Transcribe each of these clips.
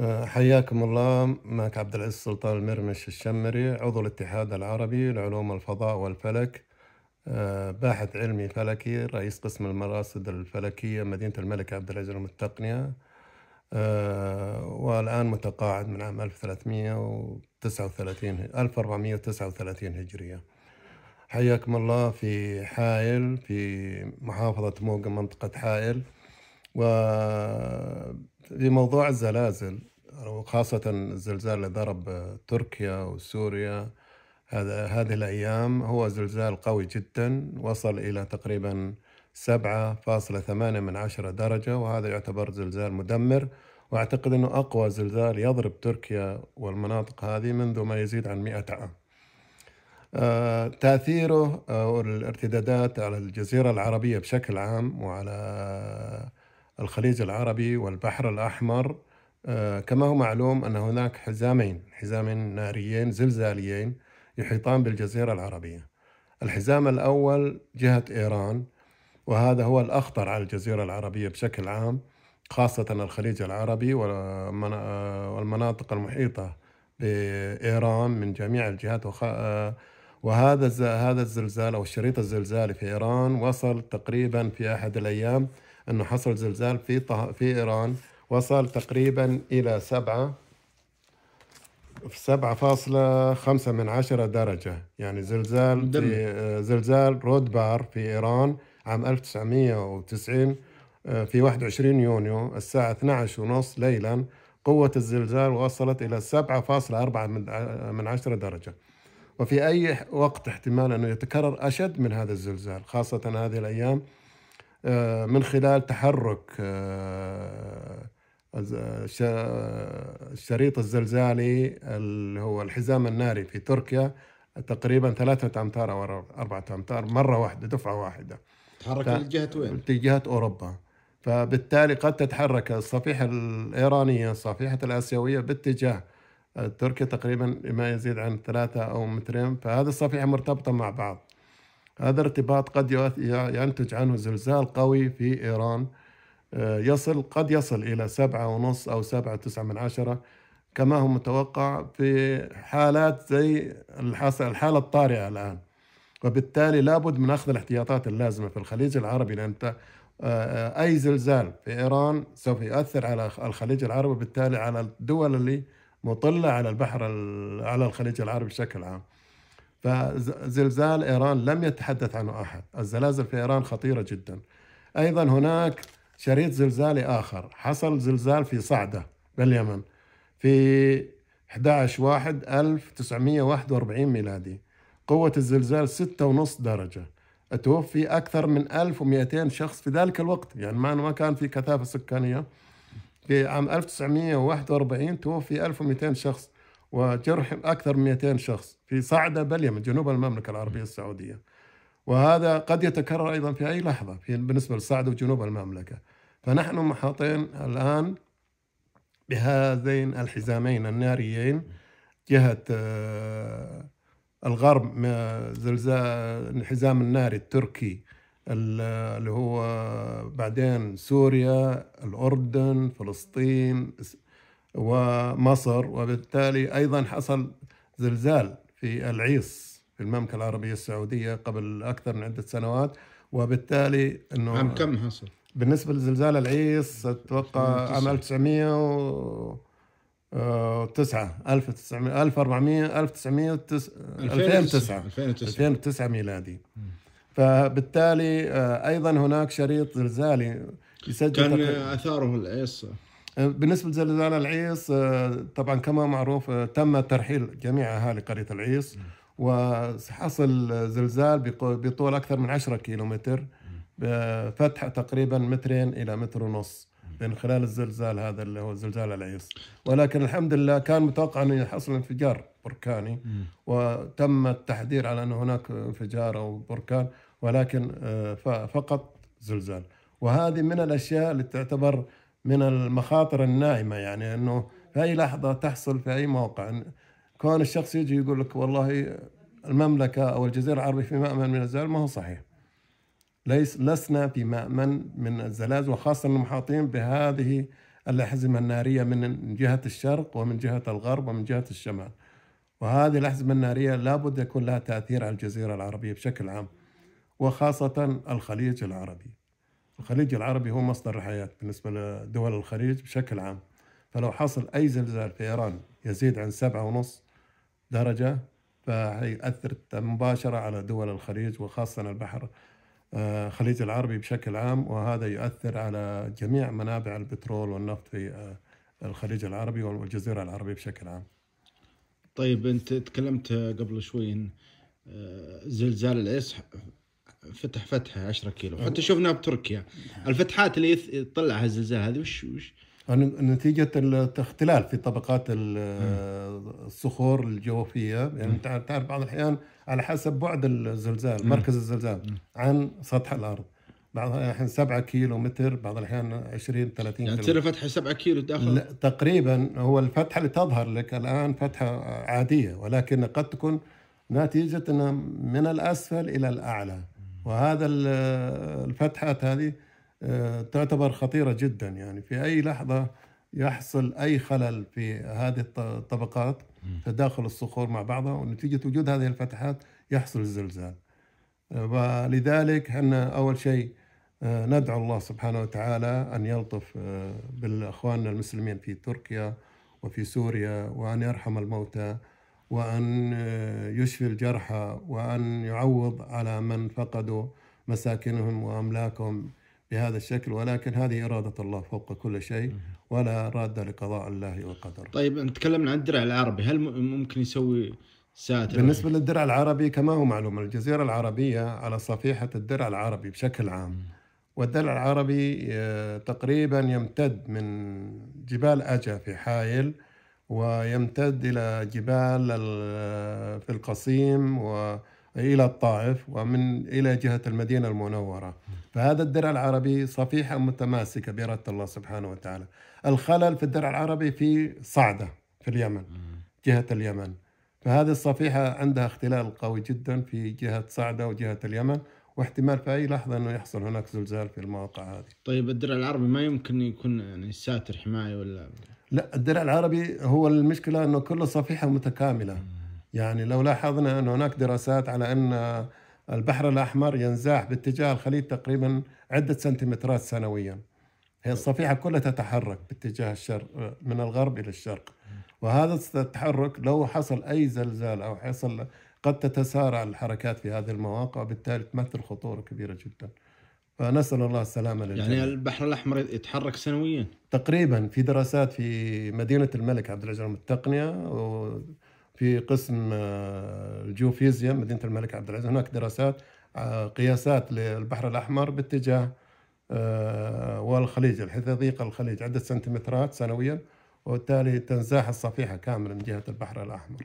أه، حياكم الله. معك عبد العزيز سلطان المرمش الشمري عضو الاتحاد العربي لعلوم الفضاء والفلك. أه، باحث علمي فلكي رئيس قسم المراصد الفلكية مدينة الملك عبد العزيز للتقنية أه، والآن متقاعد من عام 1339 1439 هجرية. حياكم الله في حائل في محافظة موقع منطقة حائل. وفي موضوع الزلازل وخاصة الزلزال اللي ضرب تركيا وسوريا هذا هذه الأيام هو زلزال قوي جدا وصل إلى تقريبا سبعة فاصلة ثمانية من عشرة درجة وهذا يعتبر زلزال مدمر. وأعتقد أنه أقوى زلزال يضرب تركيا والمناطق هذه منذ ما يزيد عن مئة عام. آه، تأثيره والارتدادات على الجزيرة العربية بشكل عام وعلى الخليج العربي والبحر الأحمر آه، كما هو معلوم أن هناك حزامين حزامين ناريين زلزاليين يحيطان بالجزيرة العربية. الحزام الأول جهة إيران وهذا هو الأخطر على الجزيرة العربية بشكل عام خاصة الخليج العربي والمناطق المحيطة بإيران من جميع الجهات آه، وهذا هذا الزلزال أو الشريط الزلزالي في إيران وصل تقريبا في أحد الأيام أنه حصل زلزال في في إيران وصل تقريبا إلى سبعة سبعة فاصلة خمسة من عشرة درجة. يعني زلزال في آه، زلزال رود بار في إيران عام 1990 آه، في 21 يونيو الساعة 12 ونص ليلا قوة الزلزال وصلت إلى 7.4 من عشرة درجة. وفي أي وقت احتمال أنه يتكرر أشد من هذا الزلزال خاصة هذه الأيام آه، من خلال تحرك الشريط الزلزالي اللي هو الحزام الناري في تركيا تقريبا ثلاثة أمتار أو أربعة أمتار مرة واحدة دفعة واحدة. تحرك ف... لجهة وين؟ اتجاه أوروبا. فبالتالي قد تتحرك الصفيحة الإيرانية الصفيحة الآسيوية باتجاه تركيا تقريبا ما يزيد عن ثلاثة أو مترين. فهذه الصفيحة مرتبطة مع بعض. هذا الارتباط قد ينتج عنه زلزال قوي في إيران. آه، يصل قد يصل إلى سبعة ونص أو سبعة تسعة من عشرة كما هو متوقع في حالات زي الحالة الطارئة الآن. وبالتالي لابد من أخذ الاحتياطات اللازمة في الخليج العربي لأن آه، أي زلزال في إيران سوف يؤثر على الخليج العربي وبالتالي على الدول اللي مطلة على البحر على الخليج العربي بشكل عام. فزلزال إيران لم يتحدث عنه أحد. الزلازل في إيران خطيرة جدا. أيضا هناك شريط زلزالي آخر. حصل زلزال في صعدة باليمن في 11 واحد 1941 ميلادي. قوة الزلزال 6.5 درجة. توفي أكثر من 1200 شخص في ذلك الوقت. يعني ما كان في كثافة سكانية. في عام 1941 توفي 1200 شخص وجرح أكثر من 200 شخص في صعدة باليمن جنوب المملكة العربية السعودية. وهذا قد يتكرر أيضا في أي لحظة في بالنسبة للصعدة وجنوب المملكة. فنحن محاطين الآن بهذين الحزامين الناريين جهة آه، الغرب زلزال الحزام الناري التركي اللي هو بعدين سوريا الأردن فلسطين ومصر. وبالتالي أيضا حصل زلزال في العيص. في المملكة العربية السعودية قبل أكثر من عدة سنوات وبالتالي أنه عام كم حصل؟ بالنسبة لزلزال العيص أتوقع عام 1900 9 1900 1400 1909 2009 2009 ميلادي. فبالتالي آه، أيضا هناك شريط زلزالي يسجل كان آثاره العيص آه، بالنسبة لزلزال العيص آه، طبعا كما معروف تم ترحيل جميع أهالي قرية العيص وحصل زلزال بطول أكثر من 10 كيلومتر بفتحه تقريبا مترين إلى متر ونص من خلال الزلزال هذا اللي هو زلزال العيص. ولكن الحمد لله كان متوقع أنه يحصل انفجار بركاني وتم التحذير على أنه هناك انفجار أو بركان ولكن آه، فقط زلزال. وهذه من الأشياء اللي تعتبر من المخاطر النائمه يعني أنه في أي لحظة تحصل في أي موقع كون الشخص يجي يقول لك والله المملكة أو الجزيرة العربية في مأمن من الزلزال ما هو صحيح. ليس لسنا في مأمن من الزلازل وخاصة المحاطين بهذه الأحزمة النارية من جهة الشرق ومن جهة الغرب ومن جهة الشمال. وهذه الأحزمة النارية لابد يكون لها تأثير على الجزيرة العربية بشكل عام وخاصة الخليج العربي. الخليج العربي هو مصدر الحياة بالنسبة لدول الخليج بشكل عام. فلو حصل أي زلزال في إيران يزيد عن سبعة ونص درجة فهيأثر مباشرة على دول الخليج وخاصة البحر الخليج آه، العربي بشكل عام وهذا يؤثر على جميع منابع البترول والنفط في آه، الخليج العربي والجزيرة العربية بشكل عام. طيب أنت تكلمت قبل شوي آه، زلزال العيس فتح فتحة 10 كيلو. حتى شفناه بتركيا. الفتحات اللي يطلعها الزلزال هذه وش وش نتيجة الاختلال في طبقات الصخور الجوفية. يعني تعرف بعض الأحيان على حسب بعد الزلزال مركز الزلزال عن سطح الأرض. بعض الأحيان 7 كيلو متر بعض الأحيان 20 30 يعني تصير فتحة 7 كيلو داخل تقريبا هو الفتحة اللي تظهر لك الآن فتحة عادية ولكن قد تكون نتيجة من الأسفل إلى الأعلى. وهذا الفتحات هذه تعتبر خطيرة جدا. يعني في أي لحظة يحصل أي خلل في هذه الطبقات تداخل الصخور مع بعضها ونتيجة وجود هذه الفتحات يحصل الزلزال. آه، ولذلك إحنا أول شيء آه، ندعو الله سبحانه وتعالى أن يلطف بالأخواننا المسلمين في تركيا وفي سوريا وأن يرحم الموتى وأن يشفي الجرحى وأن يعوض على من فقدوا مساكنهم وأملاكهم. بهذا الشكل ولكن هذه إرادة الله فوق كل شيء ولا راد لقضاء الله وقدره طيب تكلمنا عن الدرع العربي. هل ممكن يسوي ساتر؟ بالنسبة للدرع العربي كما هو معلوم الجزيرة العربية على صفيحة الدرع العربي بشكل عام. والدرع العربي آه، تقريبا يمتد من جبال أجا في حايل ويمتد إلى جبال في القصيم وإلى الطائف ومن إلى جهة المدينة المنورة فهذا الدرع العربي صفيحة متماسكة بإرادة الله سبحانه وتعالى الخلل في الدرع العربي في صعدة في اليمن جهة اليمن فهذه الصفيحة عندها اختلال قوي جدا في جهة صعدة وجهة اليمن واحتمال في أي لحظة إنه يحصل هناك زلزال في المواقع هذه. طيب الدرع العربي ما يمكن يكون يعني ساتر حماية ولا لا الدرع العربي هو المشكلة إنه كل صفيحة متكاملة. يعني لو لاحظنا أن هناك دراسات على أن البحر الأحمر ينزاح باتجاه الخليج تقريبا عدة سنتيمترات سنويا. هي الصفيحة كلها تتحرك باتجاه الشرق من الغرب إلى الشرق. وهذا التحرك لو حصل أي زلزال أو حصل قد تتسارع الحركات في هذه المواقع وبالتالي تمثل خطورة كبيرة جدا. فنسأل الله السلامة للجميع. يعني البحر الأحمر يتحرك سنويا؟ تقريبا في دراسات في مدينة الملك عبد العزيز التقنيه وفي قسم آه، الجيوفيزياء مدينة الملك عبد العزيز. هناك دراسات آه، قياسات للبحر الأحمر باتجاه آه، والخليج يضيق الخليج عدة سنتيمترات سنويا وبالتالي تنزاح الصفيحة كامله من جهة البحر الأحمر.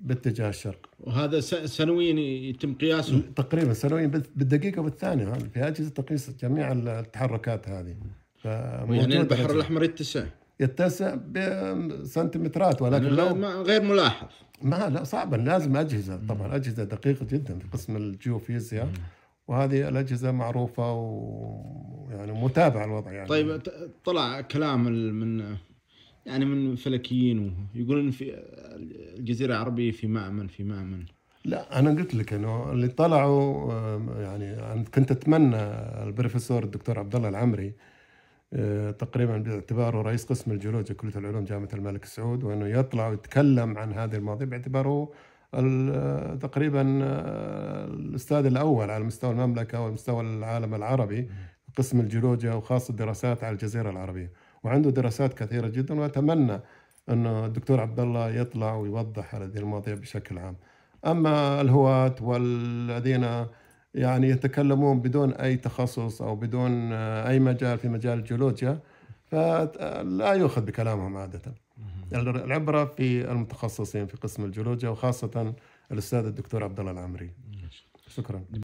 باتجاه الشرق. وهذا سنويا يتم قياسه؟ تقريبا سنويا بالدقيقة والثانيه في أجهزة تقيس جميع التحركات هذه. يعني البحر الأحمر يتسع. يتسع بسنتيمترات ولكن لو غير ملاحظ. ما لا صعبا لازم أجهزة. طبعا أجهزة دقيقة جدا في قسم الجيوفيزياء وهذه الأجهزة معروفة ويعني متابعة الوضع يعني. طيب طلع كلام من يعني من فلكيين يقولون في الجزيرة العربية في مأمن في مأمن. لا أنا قلت لك إنه اللي طلعوا يعني كنت أتمنى البروفيسور الدكتور عبد الله العمري آه، تقريبا باعتباره رئيس قسم الجيولوجيا كلية العلوم جامعة الملك سعود وأنه يطلع ويتكلم عن هذه المواضيع باعتباره تقريبا آه، الأستاذ الأول على مستوى المملكة ومستوى العالم العربي قسم الجيولوجيا وخاصة الدراسات على الجزيرة العربية وعنده دراسات كثيرة جدا وأتمنى أنه الدكتور عبد الله يطلع ويوضح هذه المواضيع بشكل عام. أما الهواة والذين يعني يتكلمون بدون أي تخصص أو بدون أي مجال في مجال الجيولوجيا فلا يؤخذ بكلامهم عادة. العبرة في المتخصصين في قسم الجيولوجيا وخاصة الأستاذ الدكتور عبد الله العمري. شكرا.